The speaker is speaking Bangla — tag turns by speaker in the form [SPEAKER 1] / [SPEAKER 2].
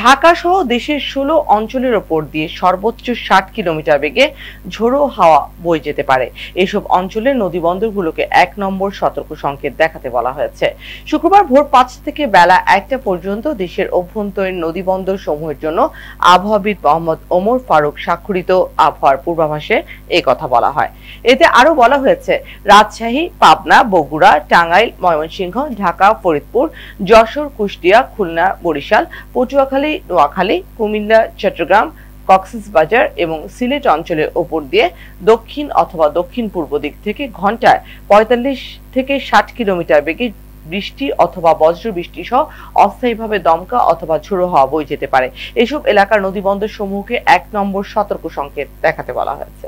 [SPEAKER 1] ঢাকা সহ দেশের ষোলো অঞ্চলের ওপর দিয়ে সর্বোচ্চ ষাট কিলোমিটার বেগে ঝোড়ো হাওয়া বয়ে যেতে পারে। এসব অঞ্চলের নদীবন্দরগুলোকে এক নম্বর সতর্ক সংকেত দেখাতে বলা হয়েছে। শুক্রবার ভোর পাঁচটা থেকে বেলা একটা পর্যন্ত দেশের অভ্যন্তরীণ নদীবন্দর সমূহের জন্য আবহাওয়াবিদ মোহাম্মদ ওমর ফারুক স্বাক্ষরিত আবহাওয়ার পূর্বাভাসে এই কথা বলা হয়। এতে আরও বলা হয়েছে, রাজশাহী, পাবনা, বগুড়া, টাঙ্গাইল, ময়মনসিংহ, ঢাকা, ফরিদপুর, যশোর, কুষ্টিয়া, খুলনা, বরিশাল, পটুয়াখালী নোয়াখালী, কুমিল্লা, চট্টগ্রাম, কক্সবাজার এবং সিলেট অঞ্চলের ওপর দিয়ে দক্ষিণ অথবা দক্ষিণ পূর্ব দিক থেকে ঘন্টায় পঁয়তাল্লিশ থেকে ষাট কিলোমিটার বেগে বৃষ্টি অথবা বজ্র বৃষ্টি সহ অস্থায়ীভাবে দমকা অথবা ঝোড়ো হওয়া বয়ে যেতে পারে। এসব এলাকার নদীবন্দর সমূহকে এক নম্বর সতর্ক সংকেত দেখাতে বলা হয়েছে।